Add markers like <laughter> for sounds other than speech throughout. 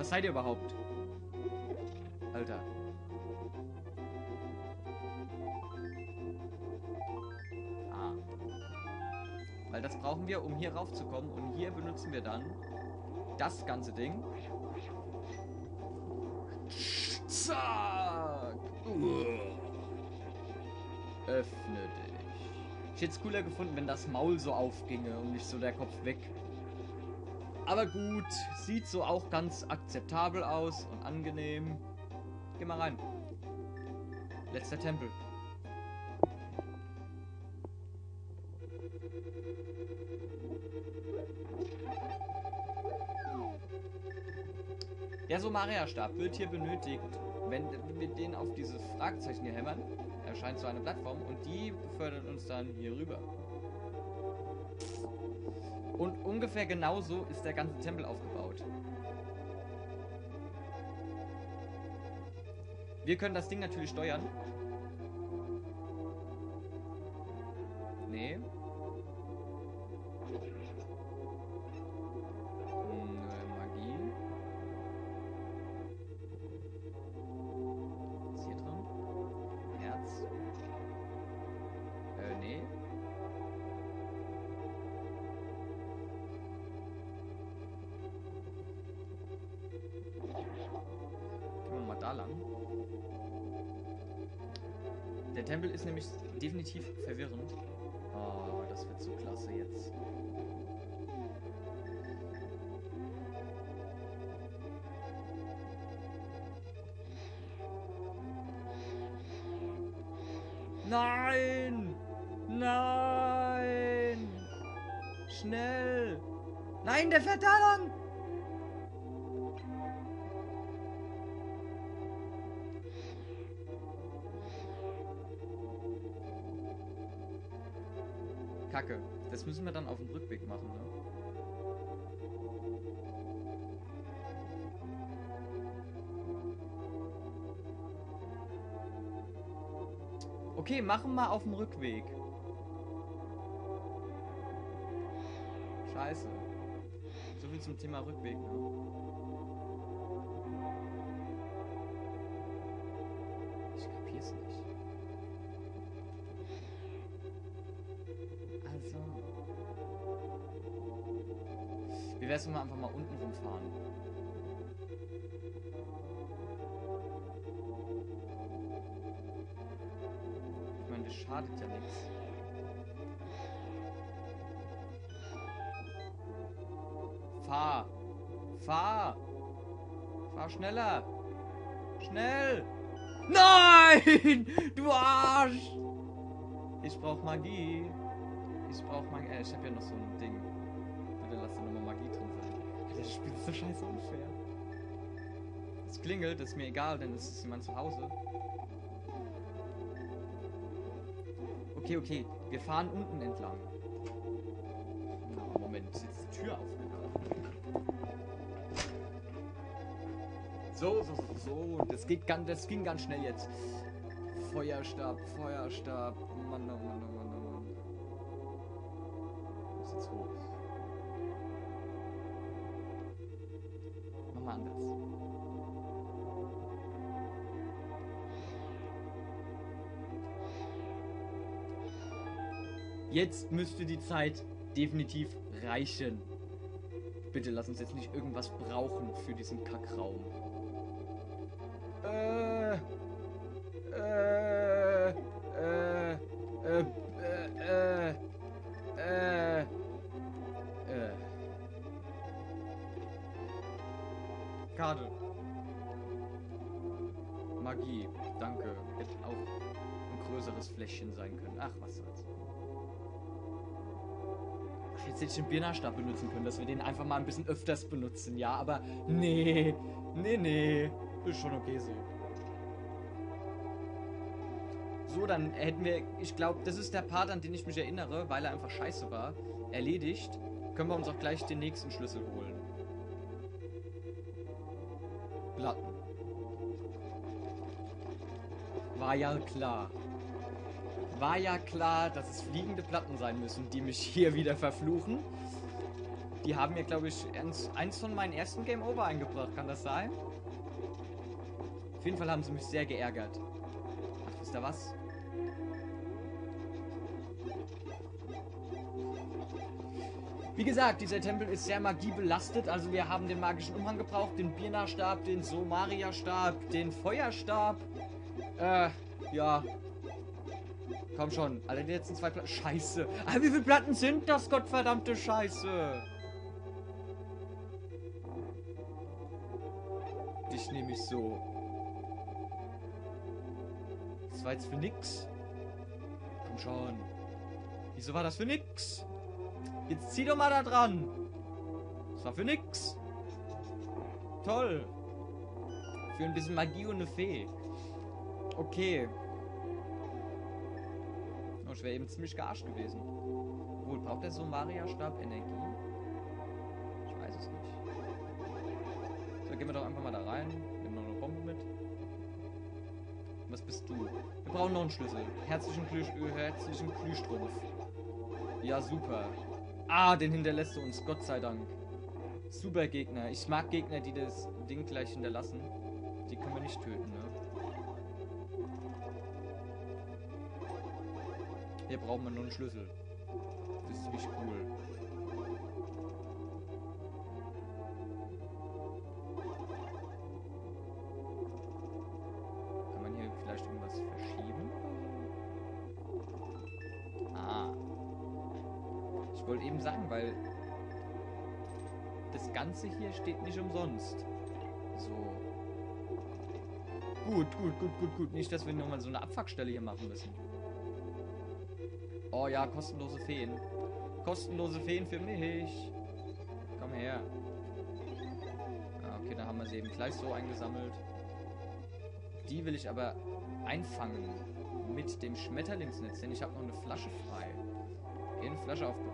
Was seid ihr überhaupt? Alter. Ah. Weil das brauchen wir, um hier raufzukommen. Und hier benutzen wir dann das ganze Ding. Zack! Öffne dich. Ich hätte es cooler gefunden, wenn das Maul so aufginge und nicht so der Kopf weg. Aber gut, sieht so auch ganz akzeptabel aus und angenehm. Geh mal rein. Letzter Tempel. Der Somaria-Stab wird hier benötigt, wenn wir den auf dieses Fragezeichen hier hämmern. Erscheint so eine Plattform und die befördert uns dann hier rüber. Und ungefähr genauso ist der ganze Tempel aufgebaut. Wir können das Ding natürlich steuern. Nee. Der Tempel ist nämlich definitiv verwirrend. Oh, das wird so klasse jetzt. Nein! Nein! Schnell! Nein, der fährt da lang! Kacke. Das müssen wir dann auf dem Rückweg machen, ne? Okay, machen wir auf dem Rückweg. Scheiße. So viel zum Thema Rückweg, ne? Wär's, wenn wir einfach mal unten rumfahren? Ich meine, das schadet ja nichts. Fahr! Fahr! Fahr schneller! Schnell! Nein! <laughs> Du Arsch! Ich brauch Magie. Ich brauch Magie. Äh, ich hab ja noch so ein Ding. Das Spiel ist so scheiße unfair. Es klingelt, ist mir egal, denn es ist jemand zu Hause. Okay, okay. Wir fahren unten entlang. Moment, ist jetzt die Tür aufgegangen. So, so, so, so. Das, geht ganz, das ging ganz schnell jetzt. Feuerstab, Feuerstab. Mann, oh Mann, oh Mann, oh Mann. Muss jetzt hoch. Mal anders. Jetzt müsste die Zeit definitiv reichen. Bitte lass uns jetzt nicht irgendwas brauchen für diesen Kackraum. Äh. Größeres Fläschchen sein können. Ach, was soll's. Ach, Jetzt hätte ich den Birnerstab benutzen können, dass wir den einfach mal ein bisschen öfters benutzen, ja, aber nee, nee, nee, ist schon okay so. So, dann hätten wir, ich glaube, das ist der Part, an den ich mich erinnere, weil er einfach scheiße war, erledigt. Können wir uns auch gleich den nächsten Schlüssel holen. Platten. War ja klar. War ja klar, dass es fliegende Platten sein müssen, die mich hier wieder verfluchen. Die haben mir, glaube ich, eins, von meinen ersten Game Over eingebracht. Kann das sein? Auf jeden Fall haben sie mich sehr geärgert. Ach, ist da was? Wie gesagt, dieser Tempel ist sehr magiebelastet. Also wir haben den magischen Umhang gebraucht, den Birna-Stab, den Somaria-Stab, den Feuerstab. Äh, ja. Komm schon. Alle die letzten zwei Platten. Scheiße. Ah, wie viele Platten sind das, Gottverdammte Scheiße? Dich nehme ich so. Das war jetzt für nix. Komm schon. Wieso war das für nix? Jetzt zieh doch mal da dran. Das war für nix. Toll. Für ein bisschen Magie und eine Fee. Okay. Oh, ich wäre eben ziemlich gearscht gewesen. Wohl, braucht der Somaria-Stab Energie? Ich weiß es nicht. So, gehen wir doch einfach mal da rein. Nehmen noch eine Bombe mit. Was bist du? Wir brauchen noch einen Schlüssel. Herzlichen, Glüh herzlichen Glühstrumpf. Ja, super. Ah, den hinterlässt du uns, Gott sei Dank. Super Gegner. Ich mag Gegner, die das Ding gleich hinterlassen. Die können wir nicht töten, ne? Hier brauchen wir nur einen Schlüssel. Das ist ziemlich cool. Kann man hier vielleicht irgendwas verschieben? wollte eben sagen, weil das Ganze hier steht nicht umsonst. So. Gut, gut, gut, gut, gut. Nicht, dass wir nochmal so eine Abfuckstelle hier machen müssen. Oh ja, kostenlose Feen. Kostenlose Feen für mich. Komm her. Ah, okay, dann haben wir sie eben gleich so eingesammelt. Die will ich aber einfangen mit dem Schmetterlingsnetz, denn ich habe noch eine Flasche frei. In Flasche aufbewahren.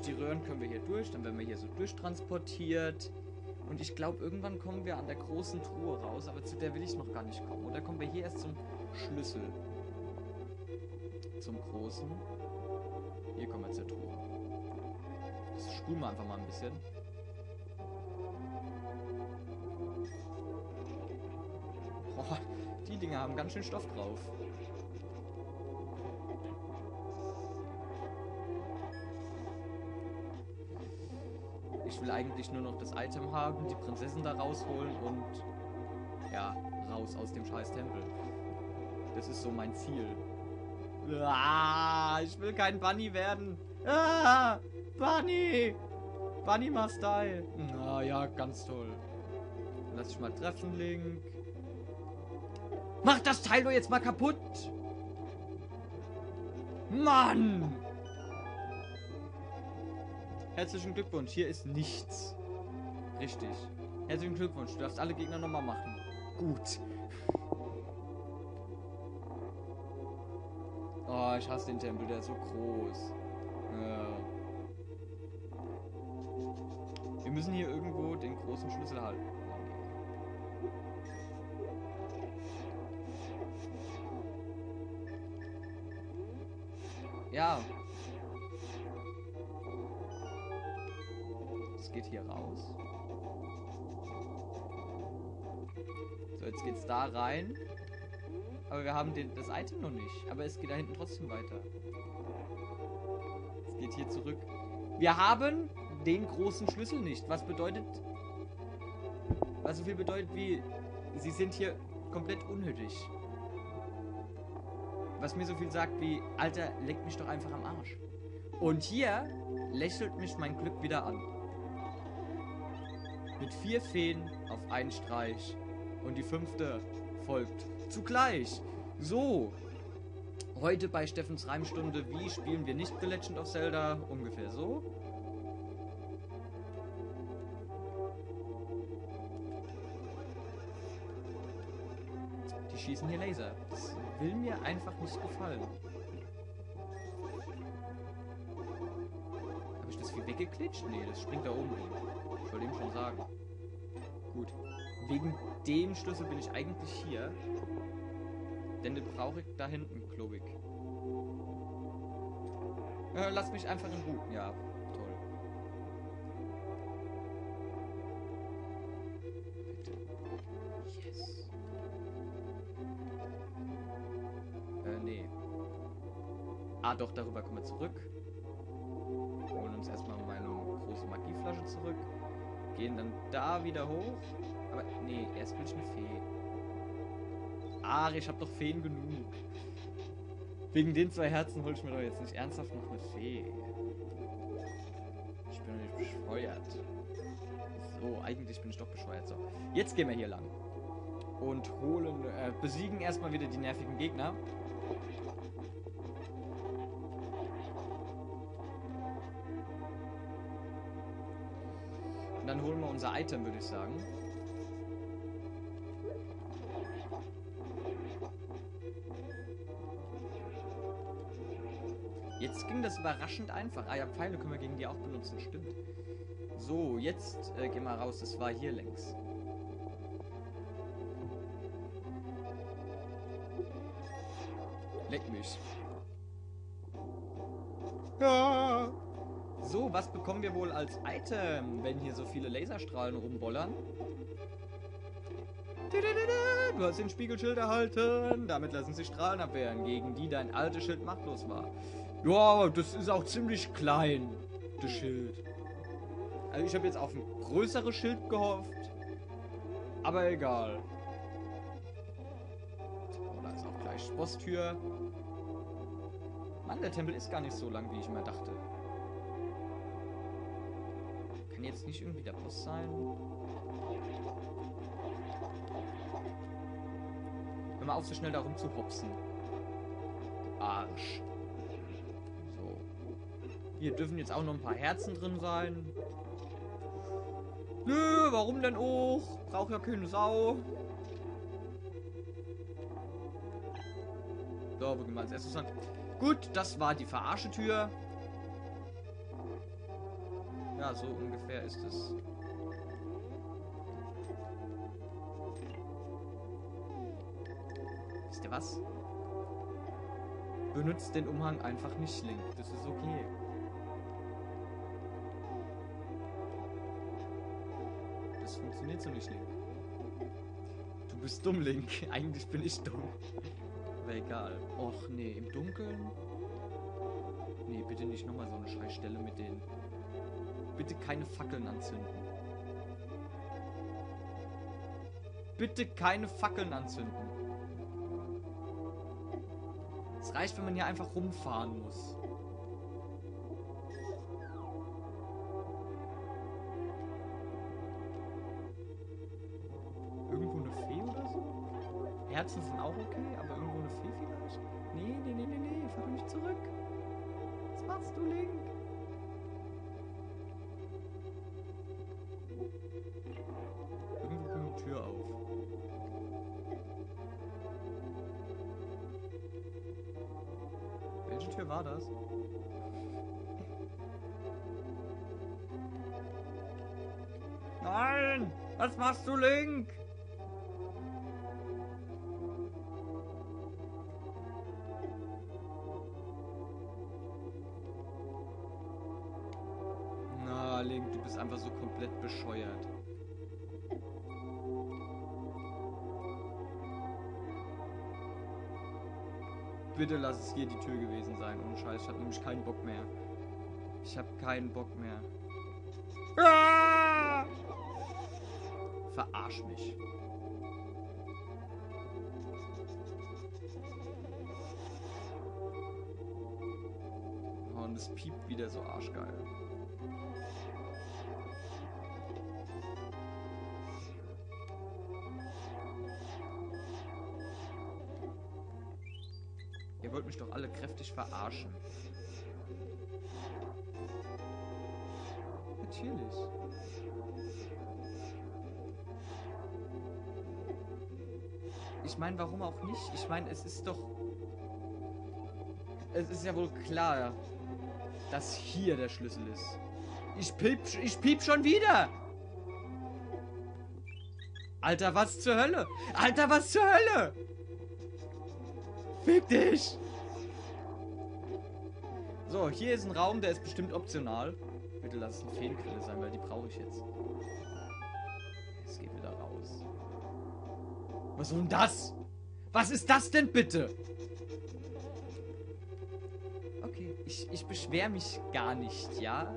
Durch die Röhren können wir hier durch, dann werden wir hier so durchtransportiert. Und ich glaube, irgendwann kommen wir an der großen Truhe raus, aber zu der will ich noch gar nicht kommen. Oder kommen wir hier erst zum Schlüssel. Zum großen. Hier kommen wir zur Truhe. Das spulen wir einfach mal ein bisschen. Boah, die Dinger haben ganz schön Stoff drauf. Ich will eigentlich nur noch das Item haben, die Prinzessin da rausholen und ja, raus aus dem scheiß Tempel. Das ist so mein Ziel. Ah, ich will kein Bunny werden. Ah, Bunny! Bunny must die. Na ja, ganz toll. Lass ich mal treffen, Link. Mach das Teil doch jetzt mal kaputt! Mann! Herzlichen Glückwunsch, hier ist nichts. Richtig. Herzlichen Glückwunsch, du darfst alle Gegner nochmal machen. Gut. Oh, ich hasse den Tempel, der ist so groß. Ja. Wir müssen hier irgendwo den großen Schlüssel halten. Ja. Es geht hier raus. So, jetzt geht's da rein. Aber wir haben den, das Item noch nicht. Aber es geht da hinten trotzdem weiter. Es geht hier zurück. Wir haben den großen Schlüssel nicht. Was bedeutet... Was so viel bedeutet wie... Sie sind hier komplett unnötig. Was mir so viel sagt wie, Alter, leck mich doch einfach am Arsch. Und hier lächelt mich mein Glück wieder an. Mit vier Feen auf einen Streich. Und die fünfte folgt zugleich. So. Heute bei Steffens Reimstunde, wie spielen wir nicht The Legend of Zelda? Ungefähr so. Die schießen hier Laser. Das will mir einfach nicht gefallen. Weggeklitscht? Nee, das springt da oben hin. Ich wollte ihm schon sagen. Gut. Wegen dem Schlüssel bin ich eigentlich hier. Denn den brauche ich da hinten, glaube ich. Äh, lass mich einfach in Ruhe. Ja, toll. Bitte. Yes. Äh, nee. Ah, doch, darüber kommen wir zurück. Gehen dann da wieder hoch. Aber, nee, erst will ich eine Fee. Ach, ich hab doch Feen genug. Wegen den zwei Herzen hol ich mir doch jetzt nicht ernsthaft noch eine Fee. Ich bin doch nicht bescheuert. So, eigentlich bin ich doch bescheuert. So, jetzt gehen wir hier lang. Und holen, äh, besiegen erstmal wieder die nervigen Gegner. Unser Item, würde ich sagen. Jetzt ging das überraschend einfach. Ah ja, Pfeile können wir gegen die auch benutzen, stimmt. So, jetzt äh, gehen wir raus. Das war hier längs. Leck mich. Ja. So, was bekommen wir wohl als Item, wenn hier so viele Laserstrahlen rumbollern? Du hast den Spiegelschild erhalten. Damit lassen sich Strahlen abwehren, gegen die dein altes Schild machtlos war. Ja, das ist auch ziemlich klein, das Schild. Also ich habe jetzt auf ein größeres Schild gehofft. Aber egal. Oh, da ist auch gleich Bosstür. Mann, der Tempel ist gar nicht so lang, wie ich immer dachte. Kann jetzt nicht irgendwie der Boss sein? Hör mal auf, so schnell da rumzuhopsen. Arsch. So. Hier dürfen jetzt auch noch ein paar Herzen drin sein. Nö, warum denn auch? Braucht ja keine Sau. So, wo gehen wir als erstes an? Gut, das war die Verarschetür. So ungefähr ist es. Wisst ihr was? Benutzt den Umhang einfach nicht, Link. Das ist okay. Das funktioniert so nicht, Link. Du bist dumm, Link. <laughs> Eigentlich bin ich dumm. Aber egal. Och, nee, im Dunkeln? Nee, bitte nicht nochmal so eine Scheißstelle mit den... Bitte keine Fackeln anzünden. Bitte keine Fackeln anzünden. Es reicht, wenn man hier einfach rumfahren muss. Tür war das? Nein! Was machst du, Link? Na, Link, du bist einfach so komplett bescheuert. Bitte lass es hier die Tür gewesen sein. Ohne Scheiß, ich hab nämlich keinen Bock mehr. Ich hab keinen Bock mehr. Ah! Verarsch mich. Oh, und es piept wieder so arschgeil. Ihr wollt mich doch alle kräftig verarschen. Natürlich. Ich meine, warum auch nicht? Ich meine, es ist doch... Es ist ja wohl klar, dass hier der Schlüssel ist. Ich piep, ich piep schon wieder! Alter, was zur Hölle? Alter, was zur Hölle? Fick dich! So, hier ist ein Raum, der ist bestimmt optional. Bitte lass es eine Feenquelle sein, weil die brauche ich jetzt. Es geht wieder raus. Was soll denn das? Was ist das denn bitte? Okay, ich, ich beschwere mich gar nicht, ja?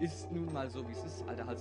Ist nun mal so, wie es ist. Alter, halt.